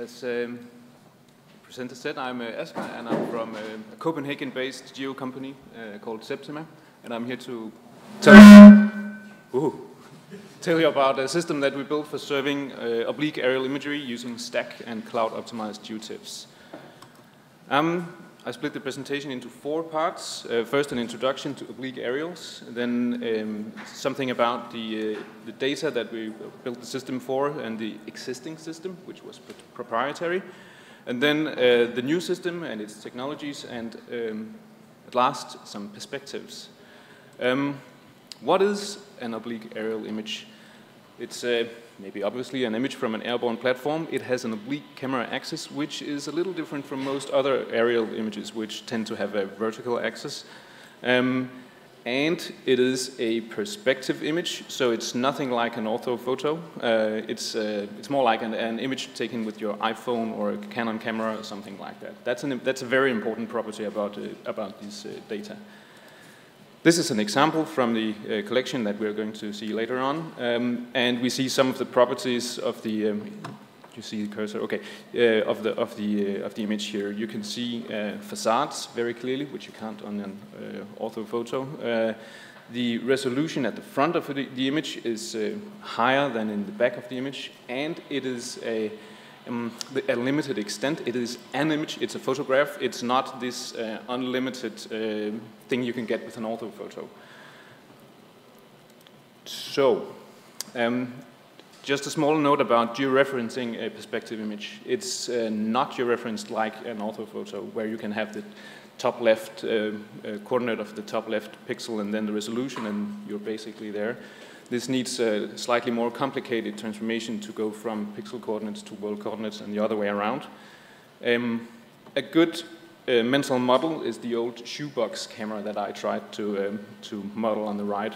As um, presenter said, I'm uh, and I'm from uh, a Copenhagen-based geo company uh, called Septima, and I'm here to tell you, ooh, tell you about a system that we built for serving uh, oblique aerial imagery using STAC and cloud-optimized GeoTIFFs. Um, I split the presentation into four parts. Uh, first, an introduction to oblique aerials, then um, something about the, uh, the data that we built the system for and the existing system, which was proprietary, and then uh, the new system and its technologies, and um, at last, some perspectives. Um, what is an oblique aerial image? It's uh, maybe obviously an image from an airborne platform. It has an oblique camera axis, which is a little different from most other aerial images, which tend to have a vertical axis. Um, and it is a perspective image, so it's nothing like an orthophoto. Uh, it's, uh, it's more like an, an, image taken with your iPhone or a Canon camera or something like that. That's, an, that's a very important property about, uh, about this uh, data. This is an example from the uh, collection that we're going to see later on, um, and we see some of the properties of the. Um, you see the cursor, okay, uh, of the of the uh, of the image here. You can see uh, facades very clearly, which you can't on an uh, orthophoto. Uh, the resolution at the front of the, the image is higher than in the back of the image, and it is a um, a limited extent. It is an image, it's a photograph, it's not this uh, unlimited uh, thing you can get with an orthophoto. So, um, just a small note about georeferencing a perspective image. It's uh, not georeferenced like an orthophoto, where you can have the top left uh, uh, coordinate of the top left pixel and then the resolution, and you're basically there. This needs a slightly more complicated transformation to go from pixel coordinates to world coordinates and the other way around. Um, a good uh, mental model is the old shoebox camera that I tried to, um, to model on the right.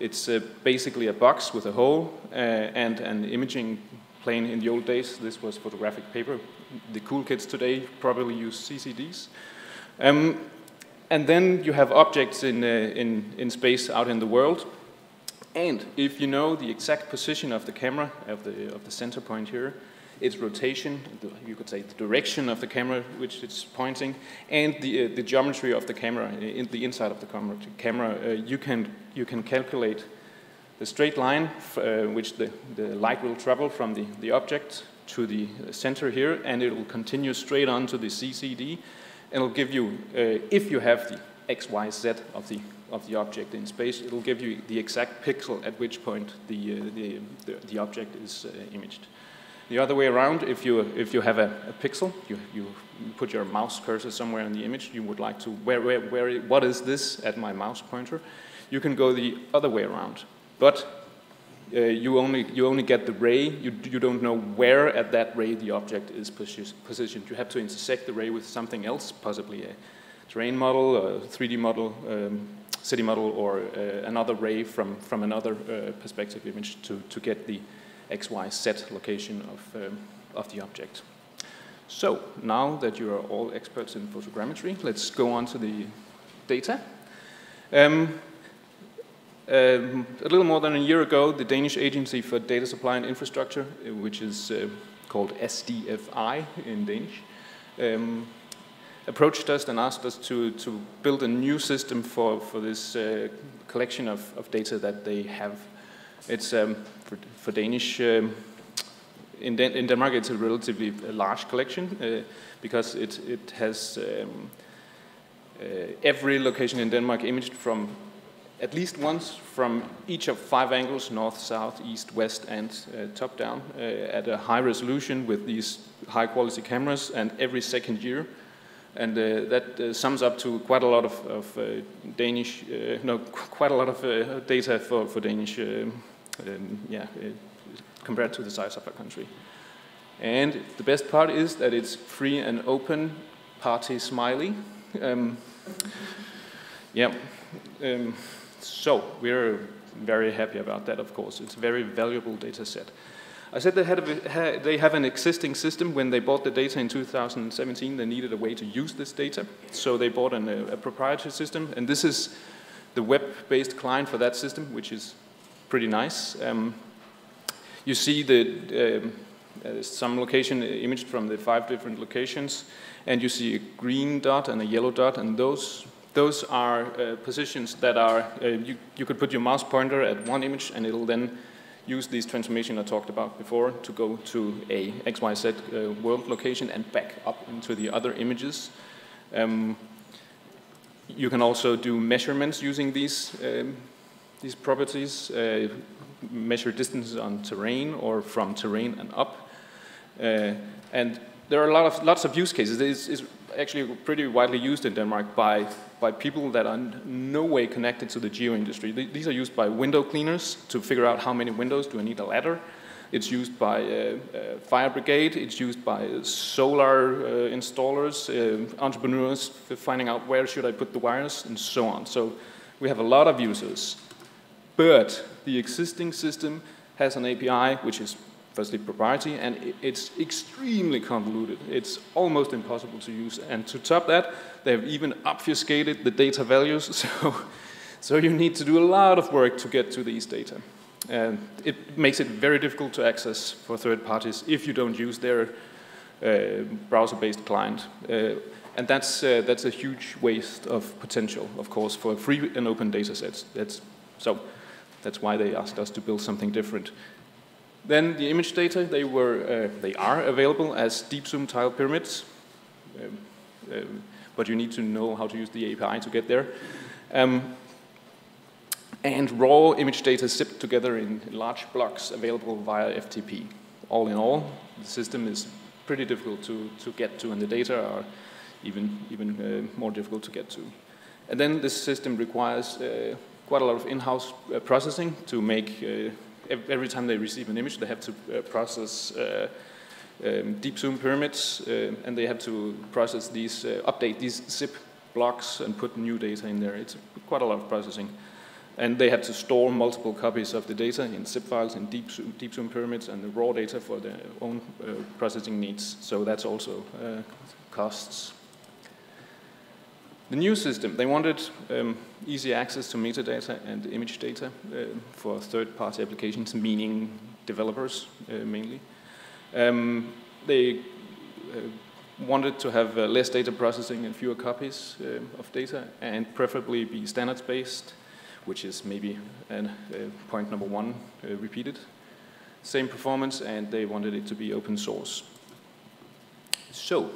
It's uh, basically a box with a hole uh, and an imaging plane in the old days. This was photographic paper. The cool kids today probably use CCDs. Um, and then you have objects in, uh, in, in space out in the world. And if you know the exact position of the camera, of the, of the center point here, its rotation, you could say the direction of the camera which it's pointing, and the, uh, the geometry of the camera, uh, in the inside of the camera, camera uh, you, can, you can calculate the straight line uh, which the, the light will travel from the, the object to the center here, and it will continue straight on to the CCD, and it'll give you, uh, if you have the X, Y, Z of the of the object in space, it'll give you the exact pixel at which point the, uh, the, the, the, object is uh, imaged. The other way around, if you, if you have a, a, pixel, you, you put your mouse cursor somewhere in the image, you would like to, where, where, where, what is this at my mouse pointer? You can go the other way around. But uh, you, only, you only get the ray, you, you don't know where at that ray the object is positioned. You have to intersect the ray with something else, possibly a terrain model, a 3D model, um, city model or uh, another ray from, from another uh, perspective image to, to get the XYZ location of, um, of the object. So now that you are all experts in photogrammetry, let's go on to the data. Um, um, a little more than a year ago, the Danish Agency for Data Supply and Infrastructure, uh, which is uh, called SDFI in Danish, um, approached us and asked us to, to build a new system for, for this uh, collection of, of data that they have. It's um, for, for, Danish, um, in, in, Denmark it's a relatively large collection uh, because it, it has um, uh, every location in Denmark imaged from at least once from each of five angles, north, south, east, west, and uh, top down, uh, at a high resolution with these high quality cameras, and every second year and uh, that uh, sums up to quite a lot of, of uh, Danish, no, quite a lot of data for, for Danish, um, yeah, compared to the size of our country. And the best part is that it's free and open, party smiley. Um, yeah, um, so we're very happy about that, of course. It's a very valuable data set. I said they, a, they have an existing system. When they bought the data in 2017, they needed a way to use this data. So they bought an, a, a proprietary system. And this is the web-based client for that system, which is pretty nice. Um, you see the, um, Uh, some location imaged from the five different locations, and you see a green dot and a yellow dot, and those those are uh, positions that are, uh, you, you could put your mouse pointer at one image and it'll then use this transformation I talked about before to go to a XYZ uh, world location and back up into the other images. Um, you can also do measurements using these, um, these properties, uh, measure distances on terrain or from terrain and up. Uh, and there are a lot of, lots of use cases. It's, it's actually pretty widely used in Denmark by, by people that are no way connected to the geo industry. These are used by window cleaners to figure out how many windows do I need a ladder. It's used by uh, uh, fire brigade. It's used by solar uh, installers, uh, entrepreneurs finding out where should I put the wires, and so on. So we have a lot of users. But the existing system has an API which is firstly propriety, and it's extremely convoluted. It's almost impossible to use. And to top that, they've even obfuscated the data values, so, so you need to do a lot of work to get to these data. And it makes it very difficult to access for third parties if you don't use their uh, browser-based client. Uh, and that's, uh, that's a huge waste of potential, of course, for free and open data sets. That's, so that's why they asked us to build something different. Then the image data, they, were, uh, they are available as deep zoom tile pyramids, um, um, but you need to know how to use the API to get there. Um, and raw image data zipped together in large blocks available via FTP. All in all, the system is pretty difficult to, to get to, and the data are even, even uh, more difficult to get to. And then this system requires uh, quite a lot of in-house uh, processing to make uh, every time they receive an image, they have to uh, process uh, um, deep zoom pyramids, uh, and they have to process these, update these zip blocks and put new data in there. It's quite a lot of processing. And they have to store multiple copies of the data in zip files in deep zoom, deep zoom pyramids and the raw data for their own processing needs. So that's also costs. The new system, they wanted um, easy access to metadata and image data uh, for third-party applications, meaning developers uh, mainly. Um, they uh, wanted to have uh, less data processing and fewer copies uh, of data, and preferably be standards-based, which is maybe an, uh, point number one repeated. Same performance, and they wanted it to be open source. So,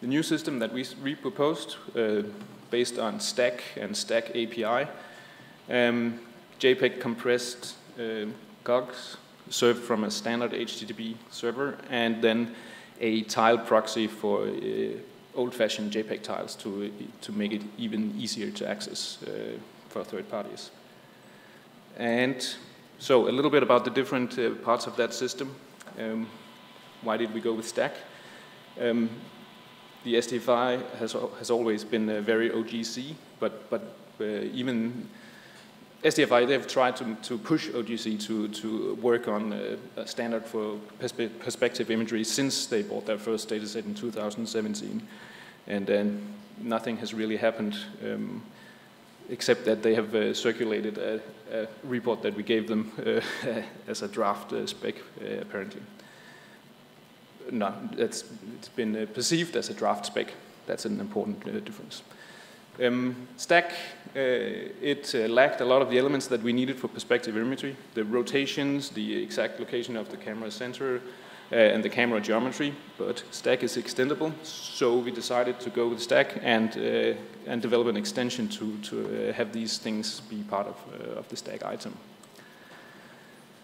the new system that we reproposed, uh, based on STAC and STAC API, um, JPEG compressed uh, COGs served from a standard HTTP server, and then a tile proxy for uh, old-fashioned JPEG tiles to, to make it even easier to access uh, for third parties. And so a little bit about the different uh, parts of that system. Um, why did we go with STAC? Um, the SDFI has, has always been uh, very OGC, but, but uh, even SDFI, they've tried to, to push OGC to, to work on uh, a standard for perspe perspective imagery since they bought their first dataset in 2017. And then nothing has really happened um, except that they have uh, circulated a, a, report that we gave them uh, as a draft uh, spec, apparently no, it's, it's been uh, perceived as a draft spec. That's an important uh, difference. Um, STAC, uh, it uh, lacked a lot of the elements that we needed for perspective imagery, the rotations, the exact location of the camera center, uh, and the camera geometry, but STAC is extendable, so we decided to go with STAC and, uh, and develop an extension to, to have these things be part of, of the STAC item.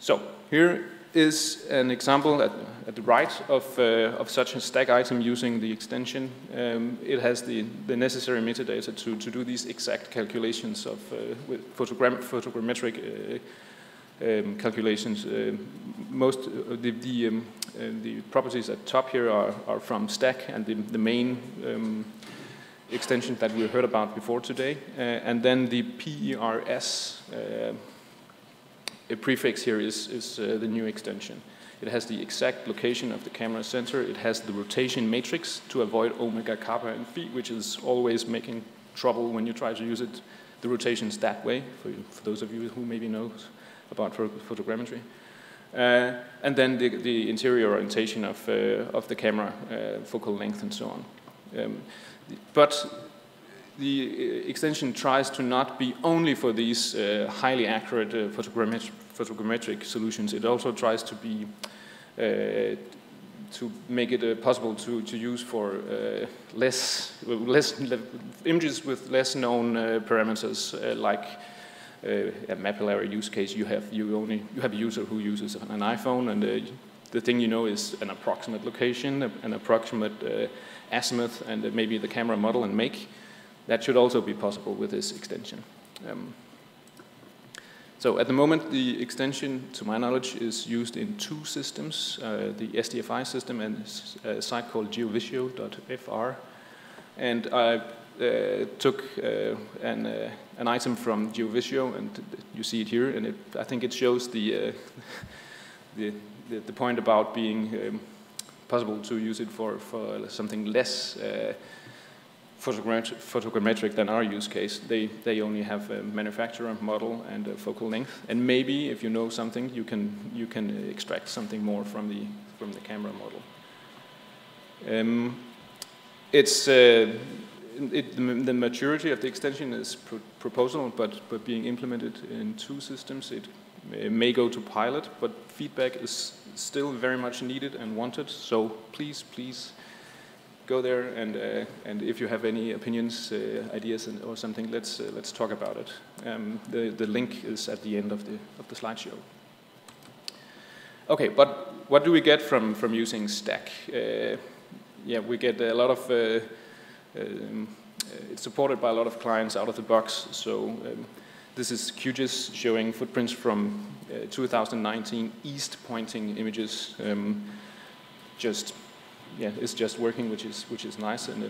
So here is an example at, at the right of, uh, of such a STAC item using the extension. Um, it has the, the necessary metadata to, to do these exact calculations of uh, photogram photogrammetric uh, um, calculations. Uh, most of the, the, um, uh, the, properties at top here are, are from STAC and the, the main um, extension that we heard about before today. And then the PERS a prefix here is, is uh, the new extension. It has the exact location of the camera sensor. It has the rotation matrix to avoid omega, kappa, and phi, which is always making trouble when you try to use it, the rotations that way, for, for those of you who maybe know about photogrammetry. Uh, and then the, the, interior orientation of, uh, of the camera, uh, focal length and so on. Um, but the extension tries to not be only for these uh, highly accurate uh, photogrammetric, photogrammetric, solutions, it also tries to be uh, to make it uh, possible to, to use for uh, less, less images with less known uh, parameters like a Mapillary use case. You have you only you have a user who uses an iPhone, and the thing you know is an approximate location, an approximate azimuth, and maybe the camera model and make. That should also be possible with this extension. Um, so at the moment, the extension, to my knowledge, is used in two systems, uh, the SDFI system and a site called geovisio.fr. And I uh, took uh, an, uh, an, item from GeoVisio, and you see it here, and it, I think it shows the, uh, the, the, the, point about being um, possible to use it for, for something less uh, photogrammetric than our use case. They, they only have a manufacturer model and a focal length. And maybe if you know something, you can, you can extract something more from the, from the camera model. Um, it's, uh, it, the, maturity of the extension is pro proposal, but, but being implemented in two systems, it, it may go to pilot, but feedback is still very much needed and wanted. So please, please go there and uh, and if you have any opinions, uh, ideas, and, or something, let's uh, let's talk about it. Um, the the link is at the end of the of the slideshow. Okay, but what do we get from from using STAC? Uh, yeah, we get a lot of. Uh, um, it's supported by a lot of clients out of the box. So um, this is QGIS showing footprints from uh, 2019 east pointing images. Um, just yeah, it's just working, which is which is nice. And uh,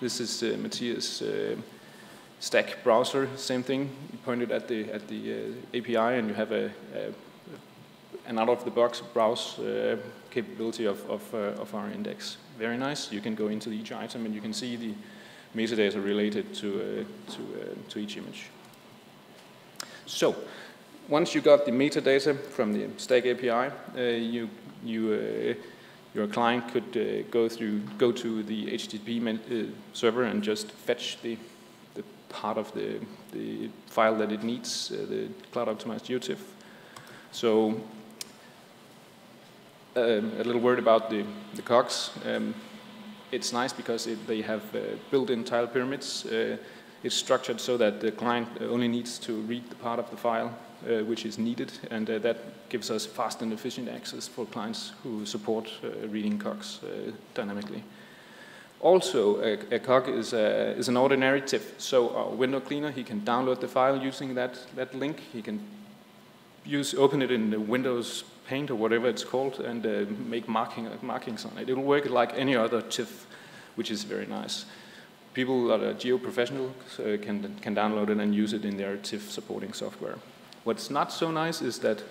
this is uh, Matthias uh, STAC browser, same thing. You point it at the at the uh, API, and you have a, a an out-of-the-box browse uh, capability of of, uh, of our index. Very nice. You can go into each item, and you can see the metadata related to to to each image. So. Once you got the metadata from the STAC API, you you your client could uh, go through, go to the HTTP uh, server and just fetch the, the part of the, the file that it needs, uh, the cloud optimized GeoTIFF. So um, a little word about the, the COGs. Um, it's nice because it, they have uh, built-in tile pyramids. Uh, it's structured so that the client only needs to read the part of the file uh, which is needed, and uh, that gives us fast and efficient access for clients who support uh, reading COGs dynamically. Also, a, a COG is, a, is an ordinary TIFF, so our window cleaner, he can download the file using that, that link. He can use, open it in the Windows Paint or whatever it's called and uh, make marking, markings on it. It'll work like any other TIFF, which is very nice. People that are geo-professionals uh, can, can download it and use it in their TIFF supporting software. What's not so nice is that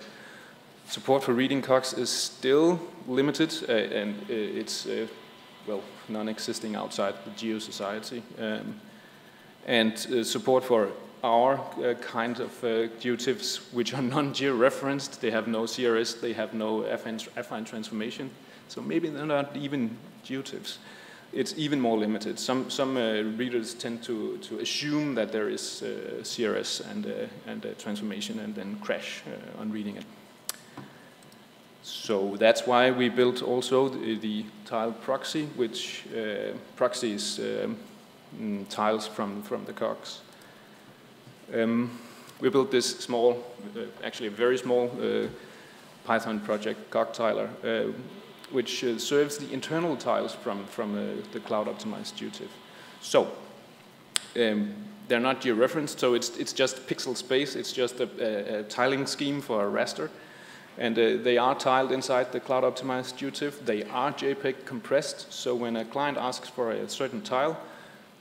support for reading COGs is still limited uh, and uh, it's, uh, well, non-existing outside the Geo Society. Um, and uh, support for our uh, kind of uh, GeoTIFFs, which are non-geo-referenced, they have no CRS, they have no affine, affine transformation, so maybe they're not even GeoTIFFs it's even more limited. Some, some uh, readers tend to, to assume that there is uh, CRS and, uh, and transformation and then crash uh, on reading it. So that's why we built also the, the tile proxy, which uh, proxies um, mm, tiles from, from the COGs. Um, we built this small, uh, actually a very small Python project, CogTiler, which uh, serves the internal tiles from, from uh, the cloud-optimized GeoTIFF. So um, they're not georeferenced, so it's, it's just pixel space. It's just a, a, a tiling scheme for a raster. And uh, they are tiled inside the cloud-optimized GeoTIFF. They are JPEG compressed, so when a client asks for a certain tile,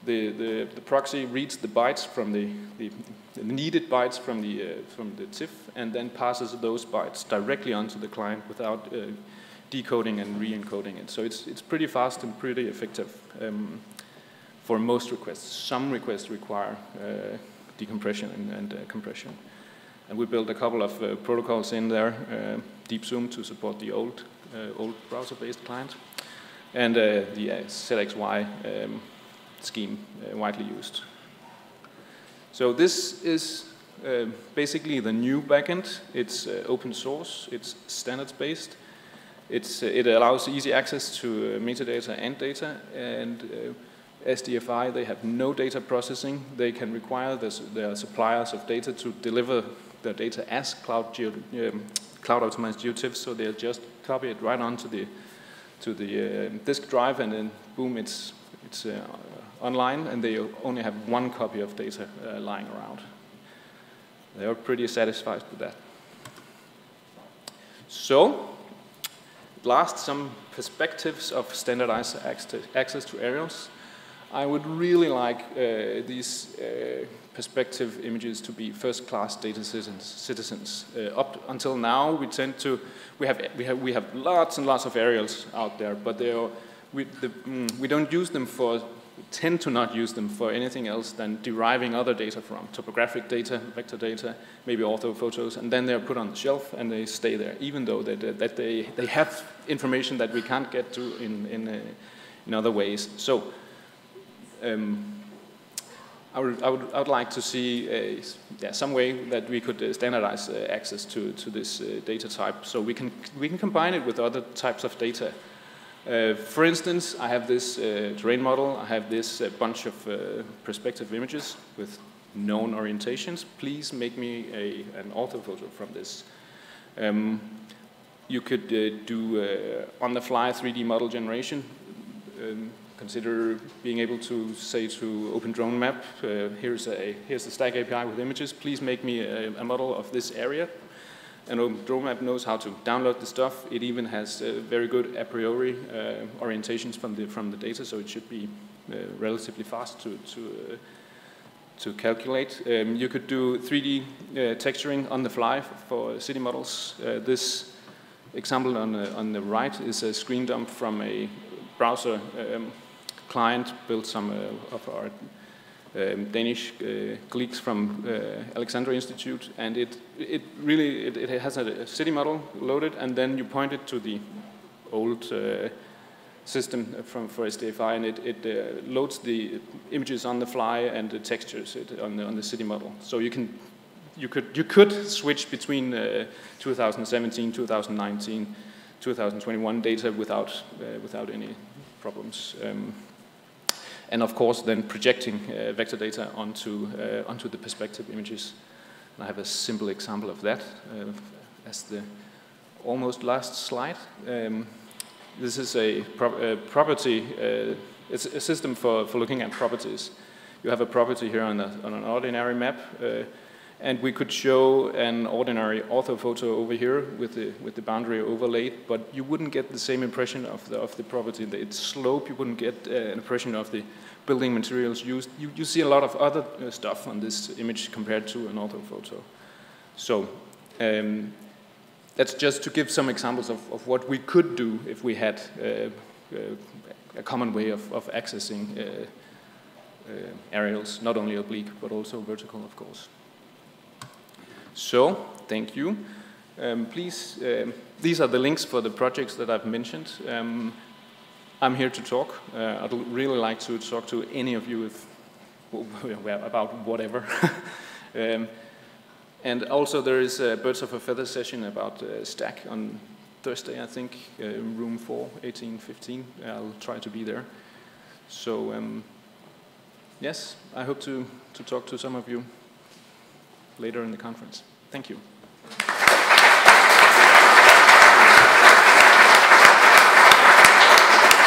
the, the, the proxy reads the bytes from the, the, the needed bytes from the, uh, from the TIFF and then passes those bytes directly onto the client without uh, decoding and re-encoding it. So it's, it's pretty fast and pretty effective um, for most requests. Some requests require uh, decompression and, and uh, compression. And we built a couple of uh, protocols in there. Uh, Deep Zoom to support the old, uh, old browser-based client, and uh, the uh, ZXY um, scheme widely used. So this is basically the new backend. It's open source, it's standards-based, it's, it allows easy access to uh, metadata and data, and uh, SDFI, they have no data processing. They can require their suppliers of data to deliver their data as cloud, geo, um, cloud optimized GeoTIFFs, so they'll just copy it right onto the, to the uh, disk drive, and then boom, it's, it's uh, online, and they only have one copy of data uh, lying around. They are pretty satisfied with that. So, last, some perspectives of standardized access to aerials. I would really like uh, these uh, perspective images to be first-class data citizens. citizens. Uh, up until now, we tend to we have we have we have lots and lots of aerials out there, but they are we the, mm, we don't use them for tend to not use them for anything else than deriving other data from topographic data, vector data, maybe ortho photos, and then they're put on the shelf and they stay there, even though they, that they, they have information that we can't get to in, in, uh, in other ways. So um, I, would, I, would, I would like to see a, yeah, some way that we could uh, standardize uh, access to, to this uh, data type so we can, we can combine it with other types of data uh, for instance, I have this uh, terrain model, I have this uh, bunch of uh, perspective images with known orientations. Please make me a, an orthophoto from this. Um, you could uh, do on-the-fly 3D model generation. Um, consider being able to say to Open Drone Map, here's, a, here's the STAC API with images, please make me a, a model of this area and OpenDroneMap knows how to download the stuff. It even has uh, very good a priori uh, orientations from the from the data, so it should be uh, relatively fast to to uh, to calculate. Um, you could do 3D uh, texturing on the fly for city models. Uh, this example on the, on the right is a screen dump from a browser um, client built some of our um, Danish uh, colleagues from uh, Alexandra Institute, and it, it really it, it, has a city model loaded, and then you point it to the old uh, system from for SDFI, and it, it uh, loads the images on the fly and the textures on the on the city model. So you can you could you could switch between uh, 2017, 2019, 2021 data without uh, without any problems. Um, and of course then projecting uh, vector data onto, uh, onto the perspective images. And I have a simple example of that uh, as the almost last slide. Um, this is a, pro a property, it's a system for, for looking at properties. You have a property here on, a, on an ordinary map, and we could show an ordinary orthophoto over here with the, with the boundary overlaid, but you wouldn't get the same impression of the, of the property. Its slope, you wouldn't get uh, an impression of the building materials used. You, you see a lot of other uh, stuff on this image compared to an orthophoto. So um, that's just to give some examples of, of what we could do if we had uh, uh a common way of, of accessing uh, aerials, not only oblique, but also vertical, of course. So, thank you. Um, please, um, these are the links for the projects that I've mentioned. Um, I'm here to talk. Uh, I'd really like to talk to any of you if, about whatever. Um, and also there is a Birds of a Feather session about uh, STAC on Thursday, I think, uh, room 4, 1815. I'll try to be there. So, um, yes, I hope to, to talk to some of you later in the conference. Thank you.